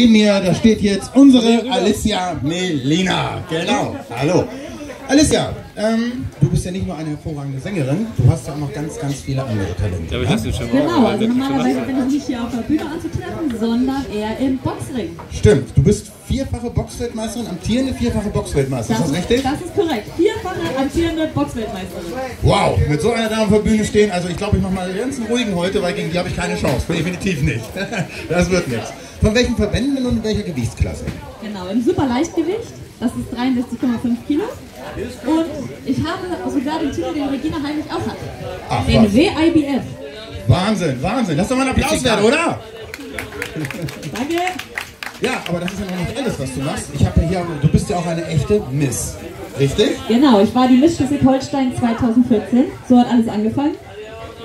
Neben mir, da steht jetzt unsere Alicia Melina. Genau. Hallo. Alicia, ähm, du bist ja nicht nur eine hervorragende Sängerin, du hast ja auch noch ganz, ganz viele andere Talente. Ja, aber das ist schon Genau, also normalerweise bin ich nicht hier auf der Bühne anzutreffen, sondern eher im Boxring. Stimmt, du bist vierfache Boxweltmeisterin, amtierende vierfache Boxweltmeisterin, ist das richtig? Das ist korrekt. Vierfache amtierende Boxweltmeisterin. Wow, mit so einer Dame auf der Bühne stehen, also ich glaube, ich mache mal ganz ruhigen heute, weil gegen die habe ich keine Chance, definitiv nicht. Das wird nichts. Von welchen Verbänden und in welcher Gewichtsklasse? Genau, im Superleichtgewicht, das ist 63,5 Kilo. Und ich habe sogar den Titel, den Regina Heimlich auch hat. Ach, Den was. WIBF. Wahnsinn, Wahnsinn. Lass doch mal einen Applaus werden, oder? Danke. Ja, aber das ist ja noch nicht alles, was du machst. Ich habe ja hier, du bist ja auch eine echte Miss. Richtig? Genau, ich war die Miss Schleswig-Holstein 2014. So hat alles angefangen.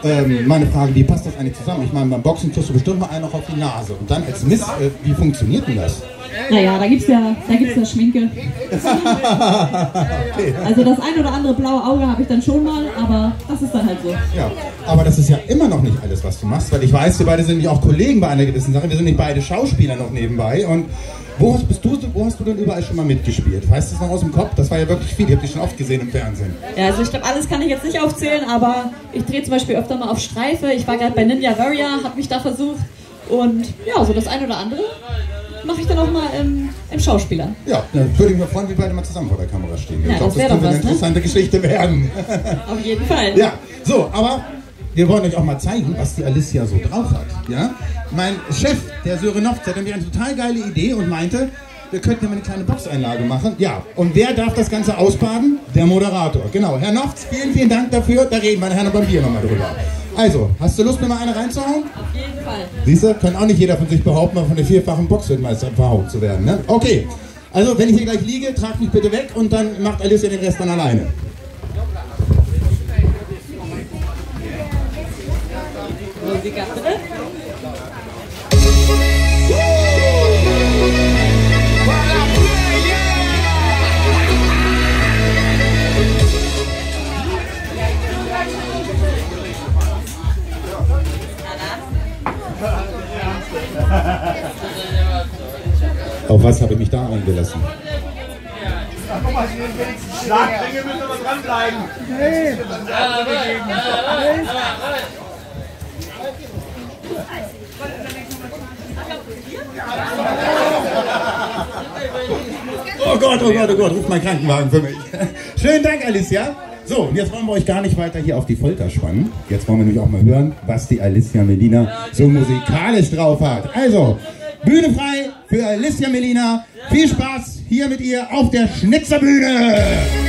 Ähm, meine Frage, wie passt das eigentlich zusammen? Ich meine, beim Boxen kriegst du bestimmt mal einen noch auf die Nase. Und dann als Miss, äh, wie funktioniert denn das? Naja, da gibt's ja, da gibt's ja Schminke. Also das ein oder andere blaue Auge habe ich dann schon mal, aber das ist dann halt so. Ja, aber das ist ja immer noch nicht alles, was du machst, weil ich weiß, wir beide sind nämlich auch Kollegen bei einer gewissen Sache. Wir sind nicht beide Schauspieler noch nebenbei. Und wo hast, bist du, wo hast du denn überall schon mal mitgespielt? Weißt du das noch aus dem Kopf? Das war ja wirklich viel. Ich habe dich schon oft gesehen im Fernsehen. Ja, also ich glaube, alles kann ich jetzt nicht aufzählen, aber ich drehe zum Beispiel öfter mal auf Streife. Ich war gerade bei Ninja Warrior, habe mich da versucht. Und ja, so das ein oder andere mache ich dann auch mal im, im Schauspieler. Ja, dann würde ich mich freuen, wir beide mal zusammen vor der Kamera stehen. Ja, ich glaube, das das könnte eine ne? interessante Geschichte werden. Auf jeden Fall. Ja, so, aber wir wollen euch auch mal zeigen, was die Alicia so drauf hat. Ja? Mein Chef, der Sören Nofz, hat nämlich eine total geile Idee und meinte, wir könnten ja mal eine kleine Boxeinlage machen. Ja, und wer darf das Ganze ausbaden? Der Moderator. Genau, Herr Nofz, vielen, vielen Dank dafür. Da reden meine Herren beim Bier nochmal drüber. Also, hast du Lust, mir mal eine reinzuhauen? Auf jeden Fall. Siehst du, kann auch nicht jeder von sich behaupten, mal von der vierfachen Boxweltmeister verhauen zu werden. Ne? Okay, also wenn ich hier gleich liege, tragt mich bitte weg und dann macht Alicia den Rest dann alleine. Musik ab, bitte. Auf was habe ich mich da eingelassen? Schlagringe müssen aber dranbleiben. Oh Gott, oh Gott, oh Gott, ruft mein Krankenwagen für mich. Schönen Dank, Alicia. So, und jetzt wollen wir euch gar nicht weiter hier auf die Folter spannen. Jetzt wollen wir nämlich auch mal hören, was die Alicia Melina so musikalisch drauf hat. Also, Bühne frei für Alicia Melina. Viel Spaß hier mit ihr auf der Schnitzerbühne.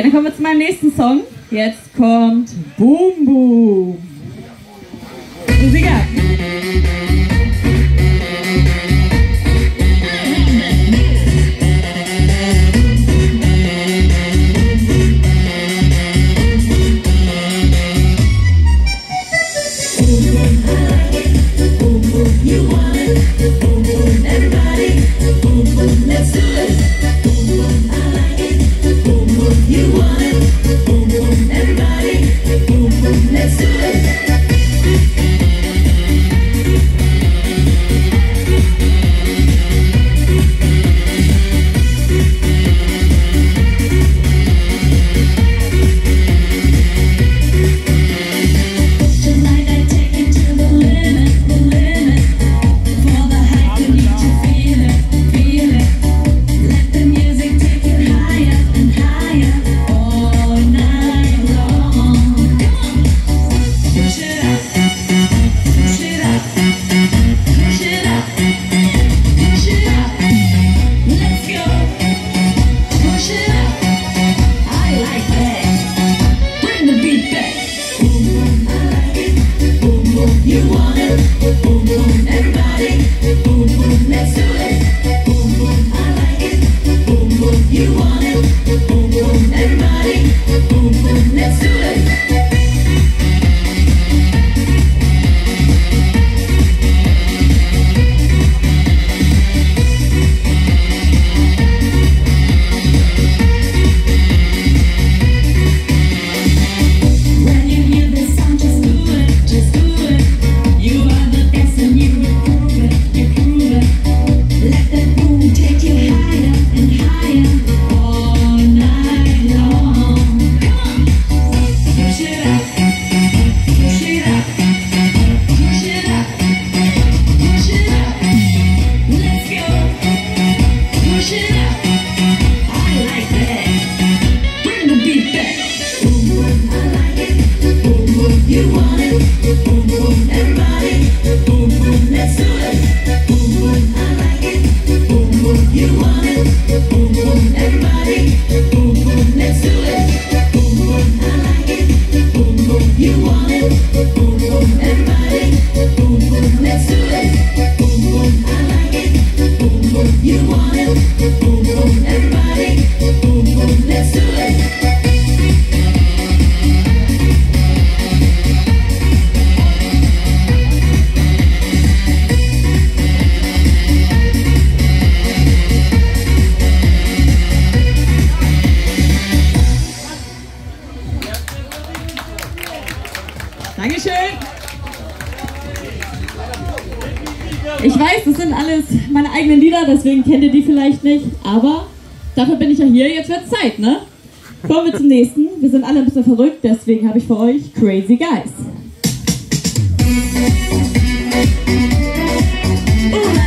Okay, dann kommen wir zu meinem nächsten Song. Jetzt kommt Boom Boom. Musiker. ab. Boom, boom. Ich weiß, das sind alles meine eigenen Lieder, deswegen kennt ihr die vielleicht nicht, aber dafür bin ich ja hier, jetzt wird's Zeit, ne? Kommen wir zum nächsten. Wir sind alle ein bisschen verrückt, deswegen habe ich für euch Crazy Guys. Uh.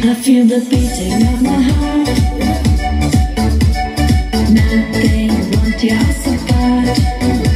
I feel the beating heart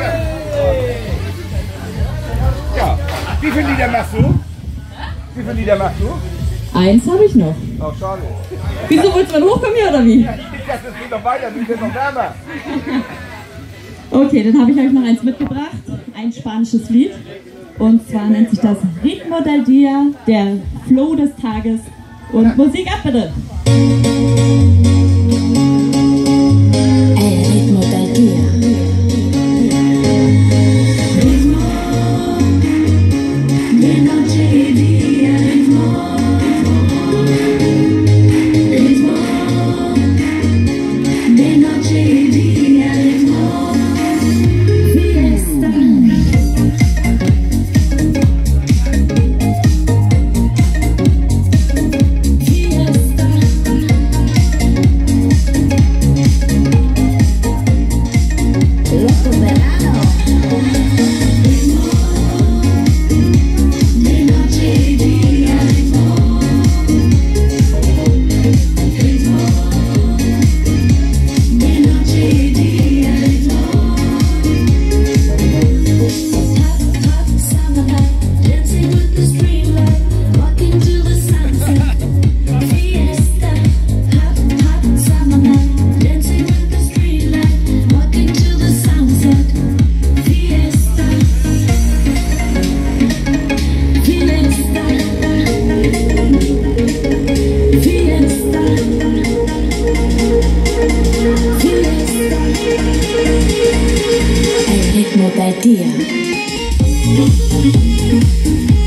ja. Ja, wie viele Lieder machst du? Wie viele Lieder machst du? Eins habe ich noch. Oh, schade. Wieso wolltest du mal hochkommen hier oder wie? Ich dachte, es geht noch weiter, es wird noch wärmer. Okay, dann habe ich euch noch eins mitgebracht. Ein spanisches Lied. Und zwar nennt sich das Ritmo del Dia, der Flow des Tages. Und Musik ab bitte. baby. El ritmo del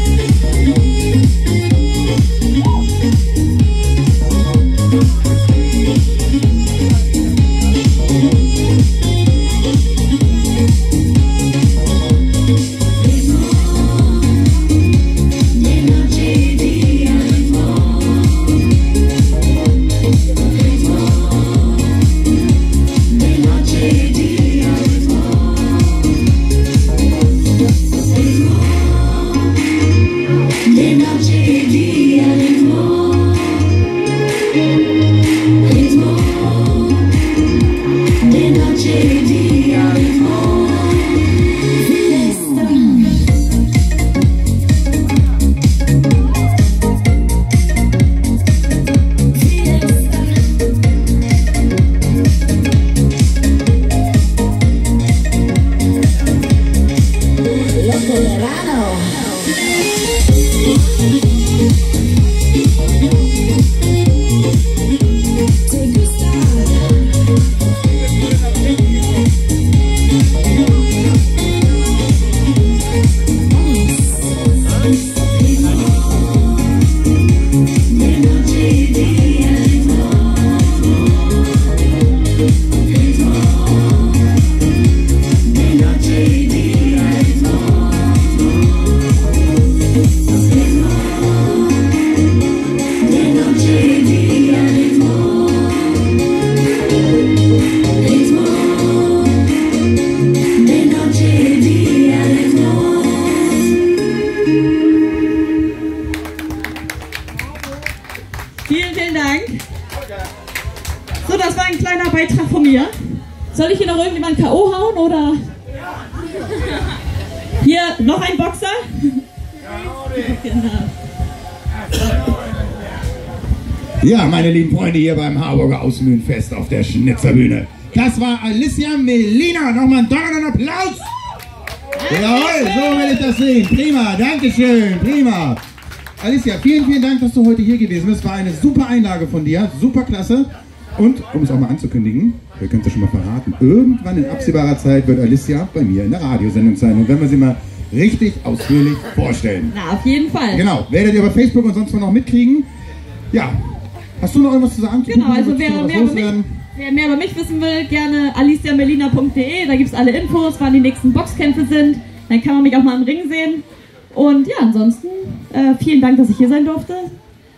irgendjemand K.O. hauen oder? Hier noch ein Boxer? Genau. Ja, meine lieben Freunde hier beim Harburger Außenbühnenfest auf der Schnitzerbühne. Das war Alicia Melina. Nochmal einen donnernden Applaus. Jawohl, so will ich das sehen. Prima, Dankeschön, prima. Alicia, vielen, vielen Dank, dass du heute hier gewesen bist. War eine super Einlage von dir, super klasse. Und um es auch mal anzukündigen, wir können es ja schon mal verraten, irgendwann in absehbarer Zeit wird Alicia bei mir in der Radiosendung sein. Und wenn wir sie mal richtig ausführlich vorstellen. Na, auf jeden Fall. Genau, werdet ihr bei Facebook und sonst wo noch mitkriegen. Ja, hast du noch irgendwas zu sagen? Genau, also Willst du wer mehr, über mich, wer mehr über mich wissen will, gerne aliciamelina.de, da gibt es alle Infos, wann die nächsten Boxkämpfe sind. Dann kann man mich auch mal im Ring sehen. Und ja, ansonsten äh, vielen Dank, dass ich hier sein durfte.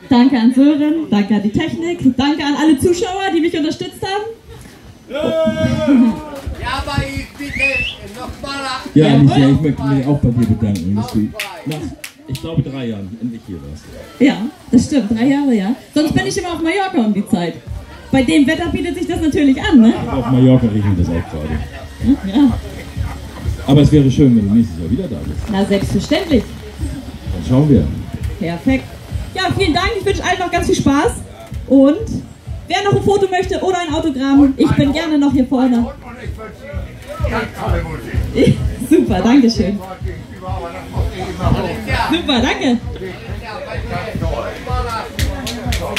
Danke an Sören, danke an die Technik, danke an alle Zuschauer, die mich unterstützt haben. Ja, aber ich bitte nochmal. Ja, Alicia, ich möchte mich auch bei dir bedanken. Dass du nach, ich ich glaube, drei Jahren endlich hier warst. Ja, das stimmt, drei Jahre, ja. Sonst bin ich immer auf Mallorca um die Zeit. Bei dem Wetter bietet sich das natürlich an, ne? Aber auf Mallorca regnet das auch gerade. Ja, Aber es wäre schön, wenn du nächstes Jahr wieder da bist. na selbstverständlich. Dann schauen wir. Perfekt. Ja, vielen Dank. Ich wünsche allen noch ganz viel Spaß. Und wer noch ein Foto möchte oder ein Autogramm, ich bin gerne noch hier vorne. Super, danke schön. Immer. Super, danke.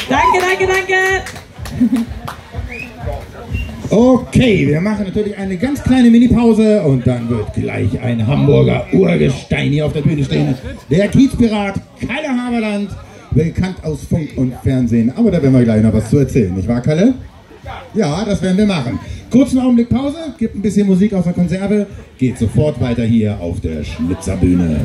Danke, danke, danke. Okay, wir machen natürlich eine ganz kleine Mini-Pause und dann wird gleich ein Hamburger Urgestein hier auf der Bühne stehen. Der Kiezpirat Kalle Haberland, bekannt aus Funk und Fernsehen. Aber da werden wir gleich noch was zu erzählen, nicht wahr, Kalle? Ja, das werden wir machen. Kurzen Augenblick Pause, gibt ein bisschen Musik aus der Konserve, geht sofort weiter hier auf der Schnitzerbühne.